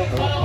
Oh.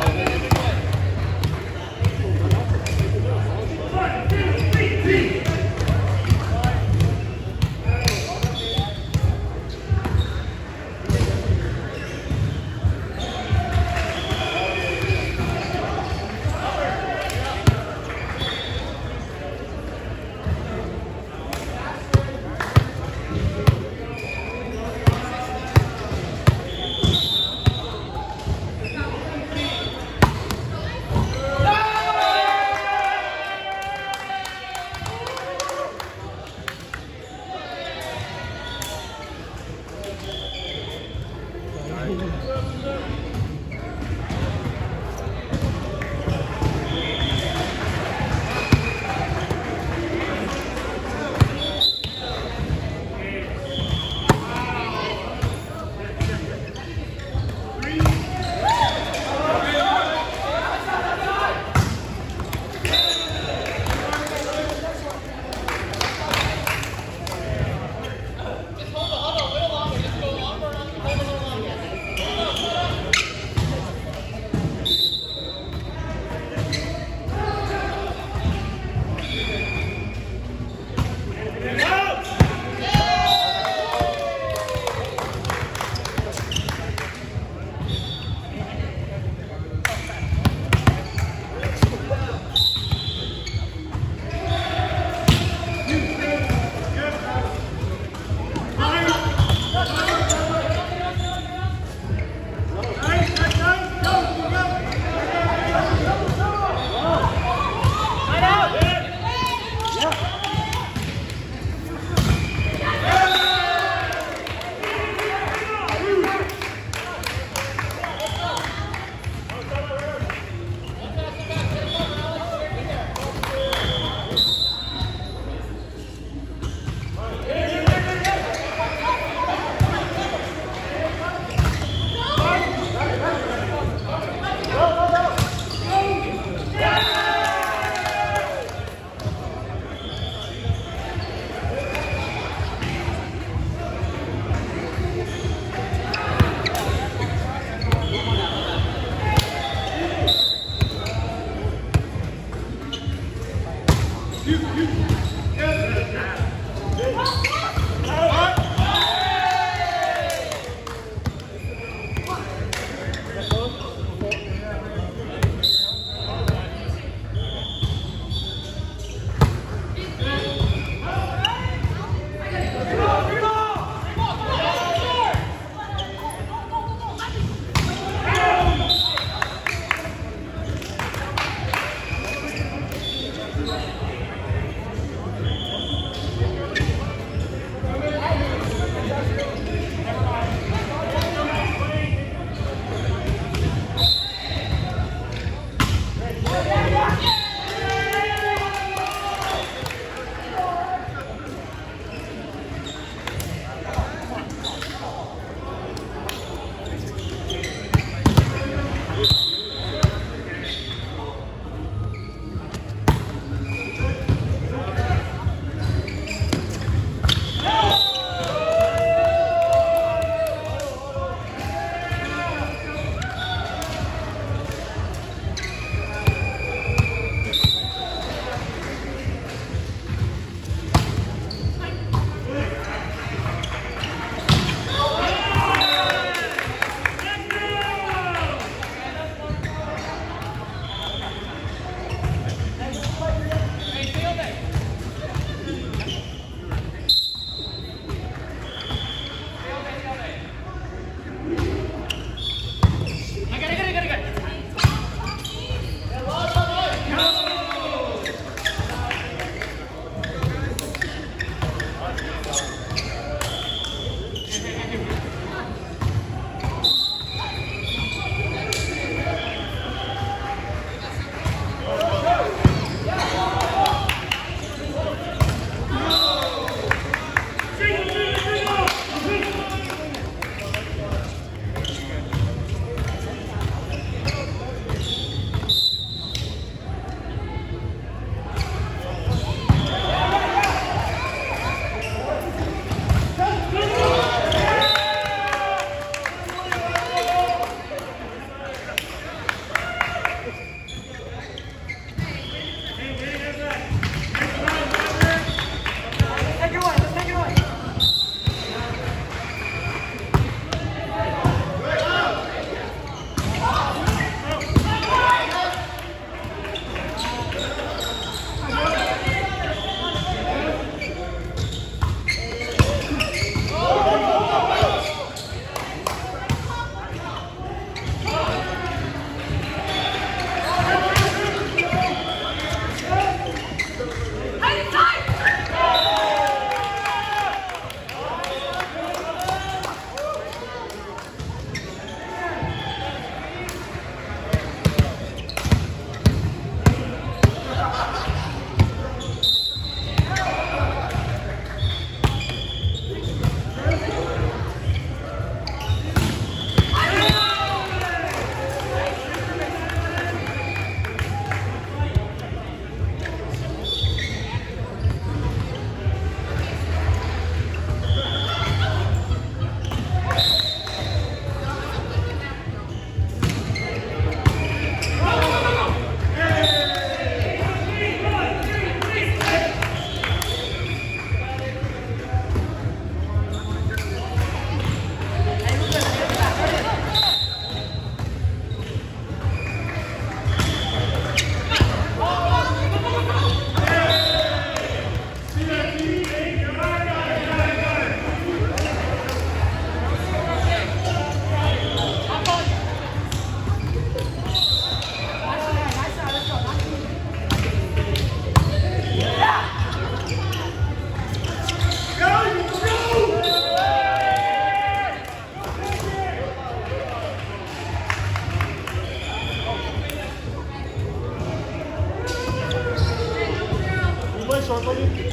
só, todo